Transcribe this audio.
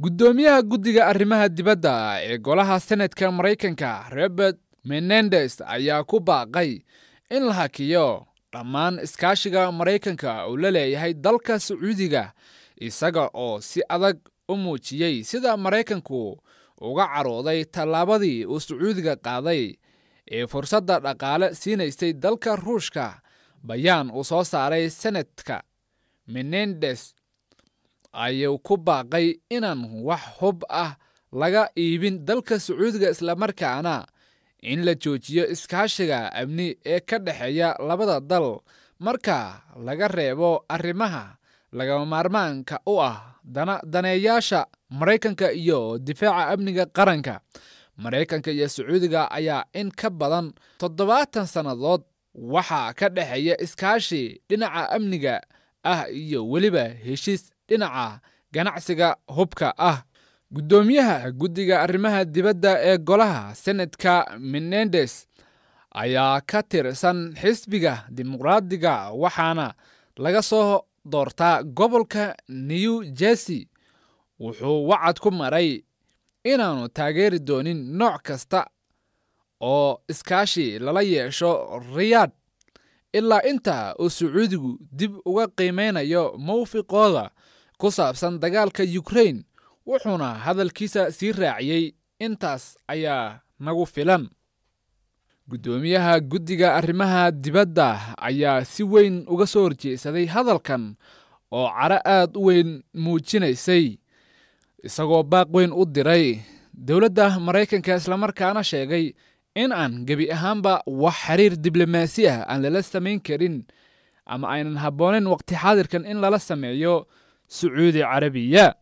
guddoomiyaha guddiga arrimaha dibadda ee golaha senatka maraykanka robert menendes ayaa ku baaqay in la hakiyo dhammaan iskaashiga maraykanka uu la leeyahay dalka sacuudiga isaga oo si adag u muujiyey sida maraykanku uga carooday tallaabadii uu sacuudiga qaaday ee fursadda dhaqaale siinaysay dalka ruushka bayaan uu soo saaray senatka menendes ayuu ku baaqay inaan wax hub ah laga iibin dalka sacuudiga islamarkaana in la joojiyo iskaashiga amni ee ka dhexeeya labada dal. Marka laga reebo arrimaha lagama maarmaanka u ah daneeyaasha maraykanka iyo difaaca amniga qaranka. Maraykanka iyo sacuudiga ayaa in ka badan toddobaatan sannadood waxaa ka dhexeeya iskaashi dhinaca amniga ah iyo weliba heshiis dhinaca ganacsiga hubka ah. Guddoomiyaha guddiga arrimaha dibadda ee golaha senatka menendes ayaa ka tirsan xisbiga dimuqraadiga waxaana laga soo doortaa gobolka new jersey. Wuxuu wacad ku maray inaanu taageeri doonin nooc kasta oo iskaashi lala yeesho riyaad ilaa inta uu sacuudigu dib uga qiimeynayo mawfiqooda ku saabsan dagaalka yukrain wuxuuna hadalkiisa sii raaciyey intaas ayaa nagu filan. Guddoomiyaha guddiga arrimaha dibadda ayaa si weyn uga soo horjeesaday hadalkan oo caro aad u weyn muujinaysay isagoo baaq weyn u diray. Dowladda maraykanka islamarkaana sheegay in aan gebi ahaanba wax xiriir diblomaasi ah aan lala samayn karin ama aynan habboonayn waqti xaadirkan in lala sameeyo sacuudi carabiya